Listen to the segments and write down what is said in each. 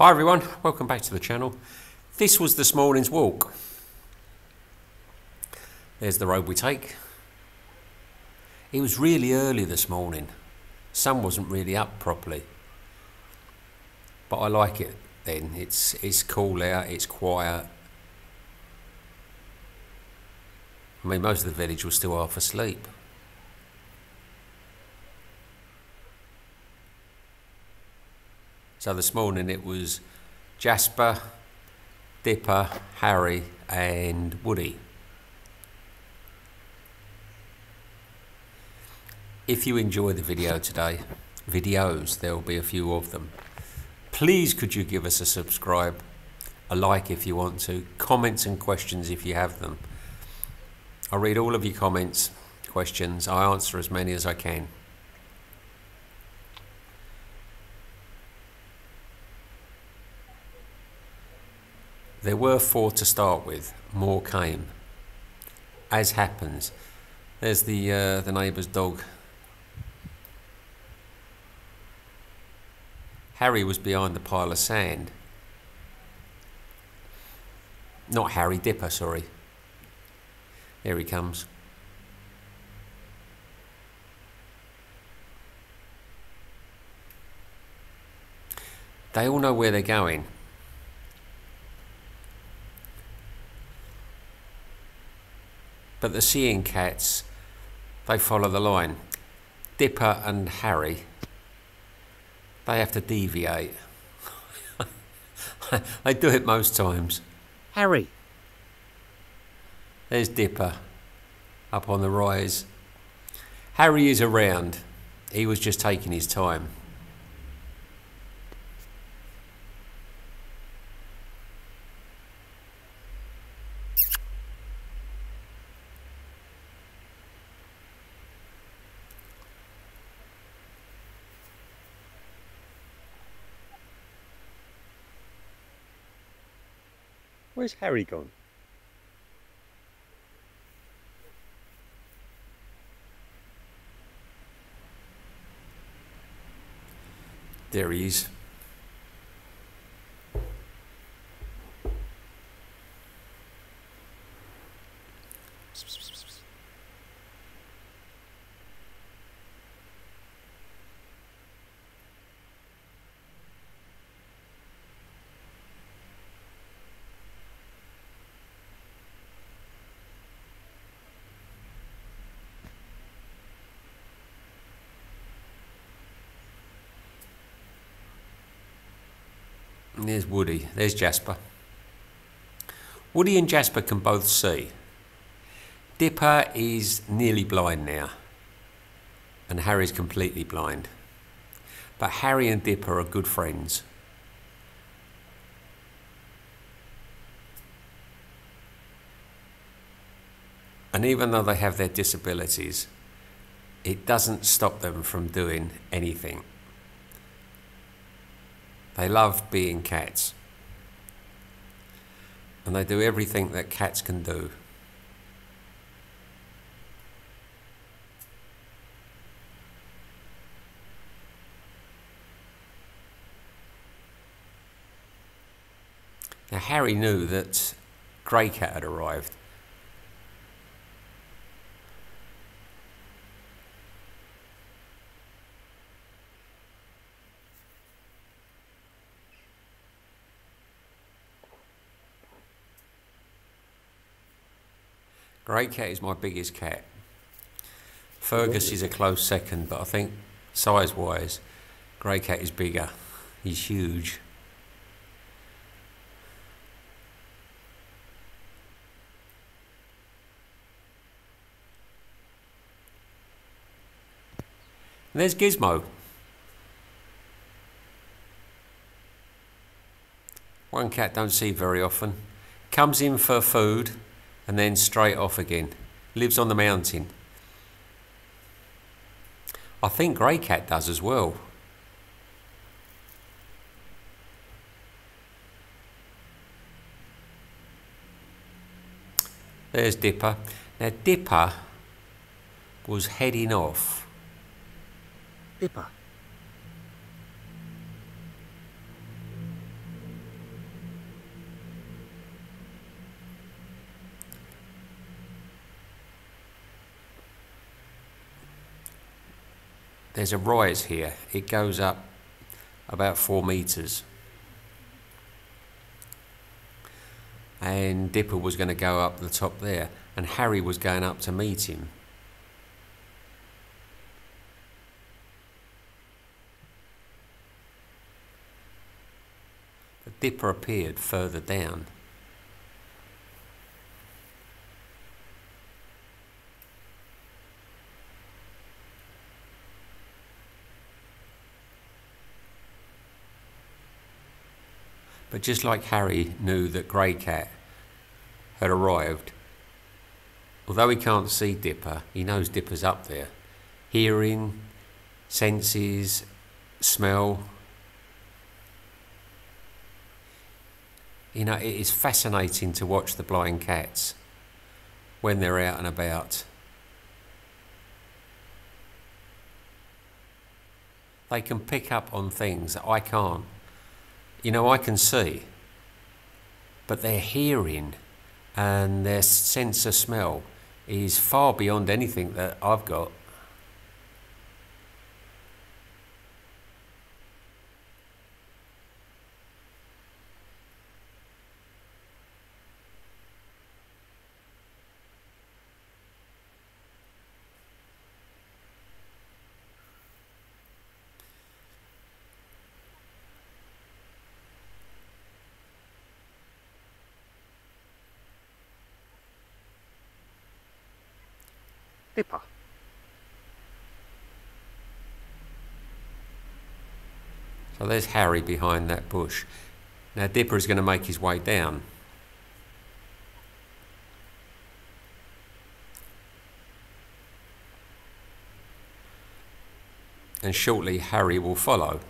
Hi everyone, welcome back to the channel. This was this morning's walk. There's the road we take. It was really early this morning. Sun wasn't really up properly. But I like it then. It's it's cool out, it's quiet. I mean most of the village was still half asleep. So this morning it was Jasper, Dipper, Harry, and Woody. If you enjoy the video today, videos, there will be a few of them. Please could you give us a subscribe, a like if you want to, comments and questions if you have them. I read all of your comments, questions, I answer as many as I can. There were four to start with. More came. As happens, there's the uh, the neighbour's dog. Harry was behind the pile of sand. Not Harry Dipper, sorry. Here he comes. They all know where they're going. But the seeing cats, they follow the line. Dipper and Harry, they have to deviate. they do it most times. Harry. There's Dipper up on the rise. Harry is around. He was just taking his time. Where's Harry gone? There he is. There's Woody. There's Jasper. Woody and Jasper can both see. Dipper is nearly blind now, and Harry's completely blind. But Harry and Dipper are good friends. And even though they have their disabilities, it doesn't stop them from doing anything. They love being cats. And they do everything that cats can do. Now, Harry knew that Grey Cat had arrived. Grey Cat is my biggest cat. Fergus is a close second, but I think size wise, Grey Cat is bigger. He's huge. And there's Gizmo. One cat don't see very often. Comes in for food and then straight off again. Lives on the mountain. I think Grey Cat does as well. There's Dipper. Now Dipper was heading off. Dipper. There's a rise here. It goes up about four meters. And Dipper was going to go up the top there, and Harry was going up to meet him. But Dipper appeared further down. But just like Harry knew that Grey Cat had arrived, although he can't see Dipper, he knows Dipper's up there. Hearing, senses, smell. You know, it is fascinating to watch the blind cats when they're out and about. They can pick up on things that I can't. You know, I can see, but their hearing and their sense of smell is far beyond anything that I've got. So there's Harry behind that bush. Now Dipper is going to make his way down. And shortly Harry will follow.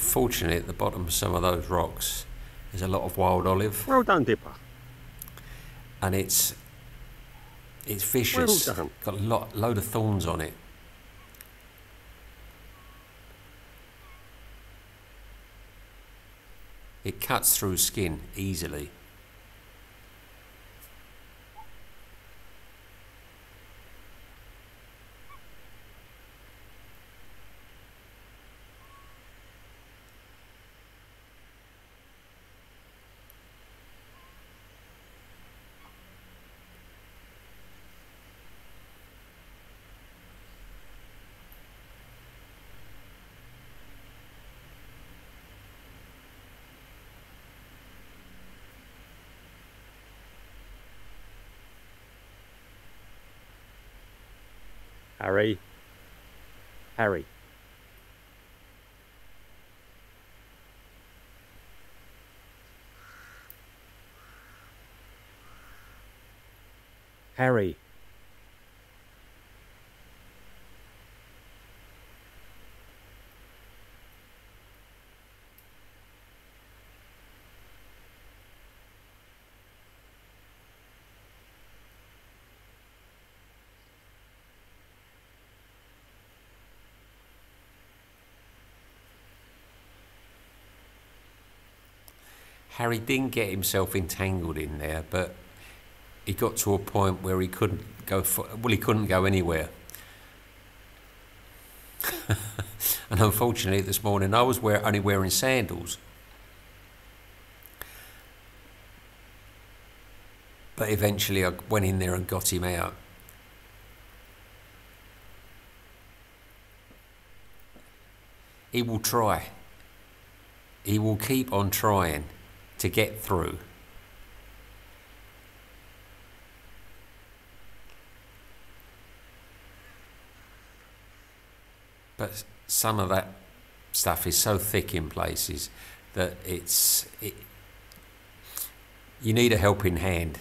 Unfortunately, at the bottom of some of those rocks, there's a lot of wild olive, Well done, Dipper. and it's it's vicious. Well. Got a lot, load of thorns on it. It cuts through skin easily. Harry. Harry. Harry. Harry didn't get himself entangled in there, but he got to a point where he couldn't go. For, well, he couldn't go anywhere. and unfortunately, this morning I was wear, only wearing sandals. But eventually, I went in there and got him out. He will try. He will keep on trying to get through. But some of that stuff is so thick in places that it's it, you need a helping hand.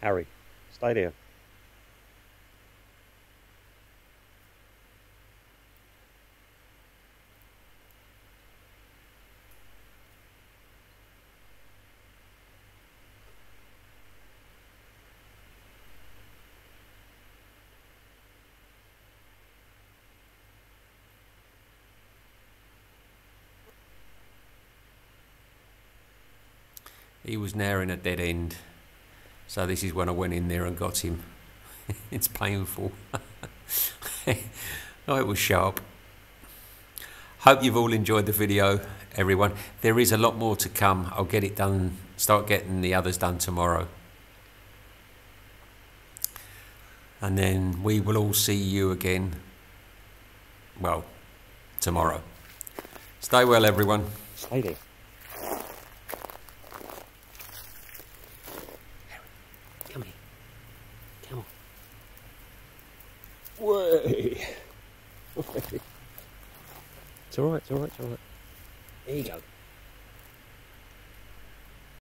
Harry, stay there. He was now in a dead end. So this is when I went in there and got him. it's painful. oh, it was sharp. Hope you've all enjoyed the video, everyone. There is a lot more to come. I'll get it done, start getting the others done tomorrow. And then we will all see you again, well, tomorrow. Stay well, everyone. Stay there. Come here. Come on. Way. it's alright, it's alright, it's alright. There you go.